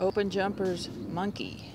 Open Jumpers Monkey.